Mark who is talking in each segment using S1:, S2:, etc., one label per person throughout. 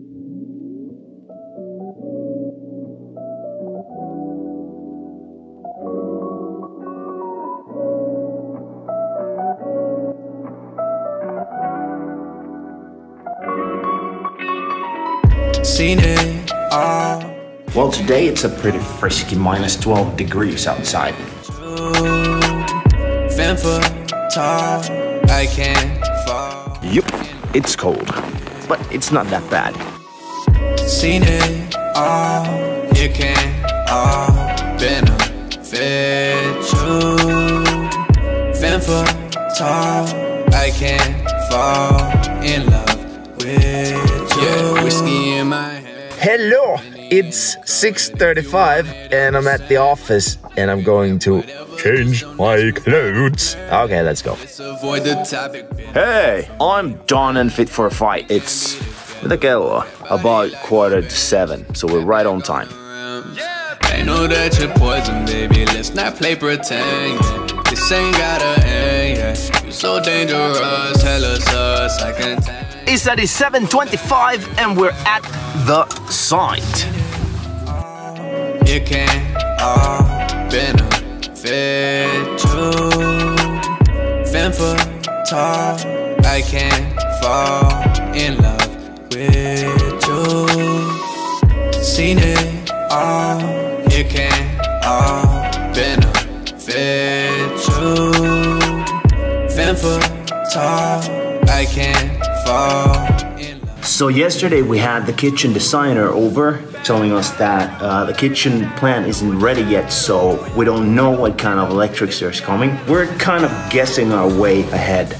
S1: Seen it all.
S2: Well, today it's a pretty frisky minus 12 degrees outside.
S1: Fan for tall. I can't fall.
S2: Yup, it's cold, but it's not that bad.
S1: Seen it all. Can't all benefit for tall. I can't fall in love with
S3: Hello, it's 6:35 and I'm at the office and I'm going to change my clothes. Okay, let's go.
S1: Let's avoid the topic.
S2: Hey, I'm done and fit for a fight. It's the girl about quarter to seven, so we're right on time.
S1: I know that you're poison, baby. Let's not play pretend. This ain't gotta end. You're so dangerous, hella sus. I can tell.
S2: It's at 7:25 and we're at the site.
S1: You can't all benefit tall. I can't fall in love with you. Seen it all. You can't all benefit tall. I can't fall.
S2: So yesterday we had the kitchen designer over telling us that uh, the kitchen plan isn't ready yet, so we don't know what kind of electrics there's coming. We're kind of guessing our way ahead.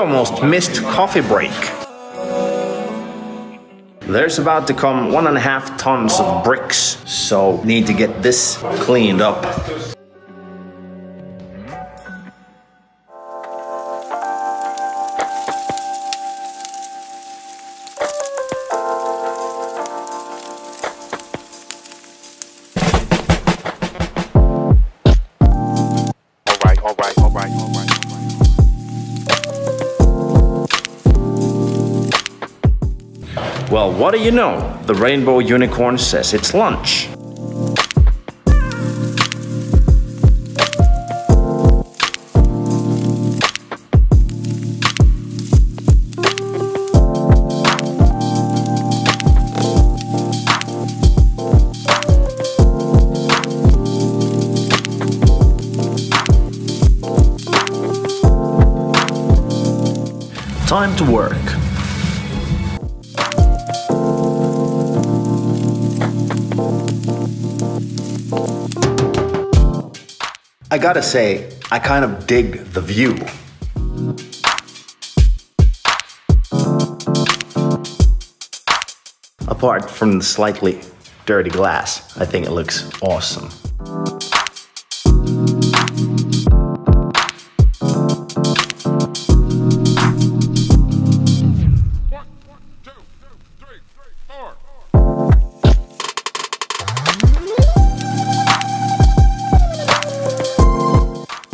S2: Almost missed coffee break. There's about to come one and a half tons of bricks, so need to get this cleaned up. Well, what do you know? The rainbow unicorn says it's lunch. Time to work. I gotta say, I kind of dig the view. Apart from the slightly dirty glass, I think it looks awesome.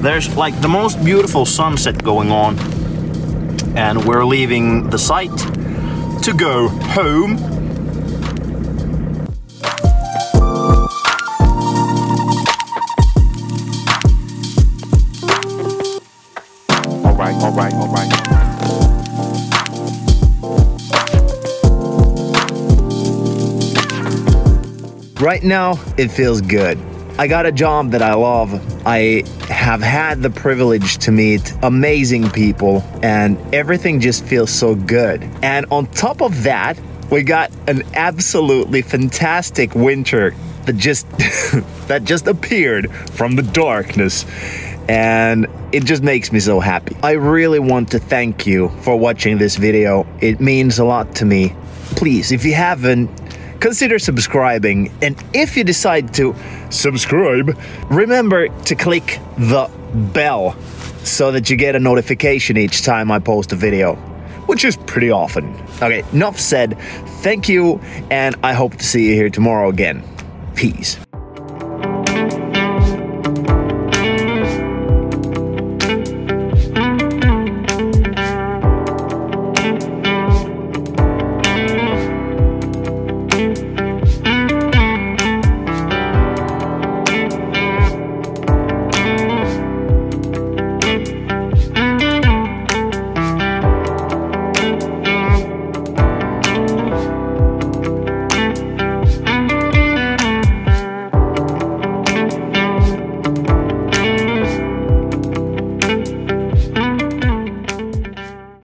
S2: There's like the most beautiful sunset going on, and we're leaving the site to go home.
S4: Alright, alright, alright, alright.
S3: Right now, it feels good. I got a job that I love. I have had the privilege to meet amazing people, and everything just feels so good. And on top of that, we got an absolutely fantastic winter that just that just appeared from the darkness. And it just makes me so happy. I really want to thank you for watching this video. It means a lot to me. Please, if you haven't,
S2: consider subscribing. And if you decide to subscribe, remember to click the bell so that you get a notification each time I post a video, which is pretty often. Okay, enough said. Thank you, and I hope to see you here tomorrow again. Peace.